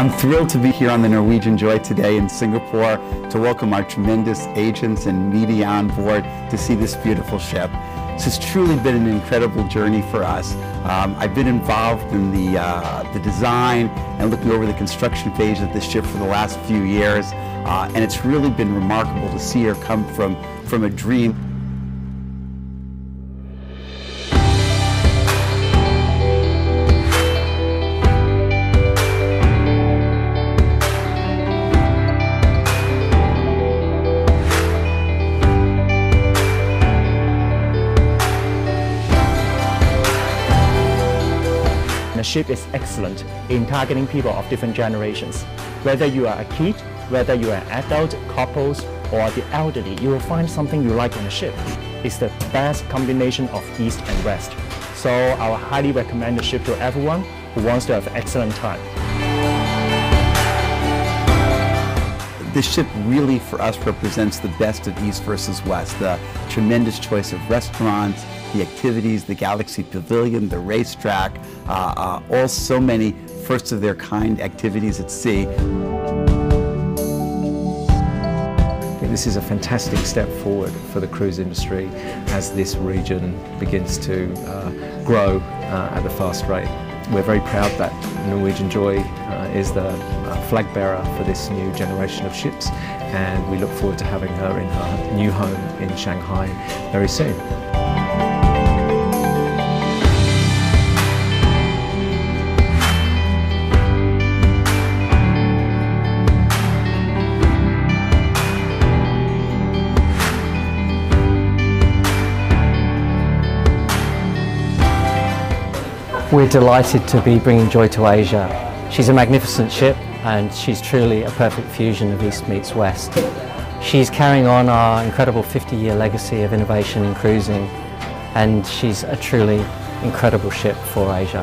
I'm thrilled to be here on the Norwegian Joy today in Singapore to welcome our tremendous agents and media on board to see this beautiful ship. This has truly been an incredible journey for us. Um, I've been involved in the, uh, the design and looking over the construction phase of this ship for the last few years, uh, and it's really been remarkable to see her come from, from a dream The ship is excellent in targeting people of different generations. Whether you are a kid, whether you are an adult, couples, or the elderly, you will find something you like on the ship. It's the best combination of East and West. So I will highly recommend the ship to everyone who wants to have an excellent time. This ship really for us represents the best of East versus West. The tremendous choice of restaurants, the activities, the Galaxy Pavilion, the racetrack, uh, uh, all so many first of their kind activities at sea. This is a fantastic step forward for the cruise industry as this region begins to uh, grow uh, at a fast rate. We're very proud that Norwegian Joy uh, is the uh, flag bearer for this new generation of ships and we look forward to having her in her new home in Shanghai very soon. We're delighted to be bringing joy to Asia. She's a magnificent ship and she's truly a perfect fusion of East meets West. She's carrying on our incredible 50-year legacy of innovation in cruising and she's a truly incredible ship for Asia.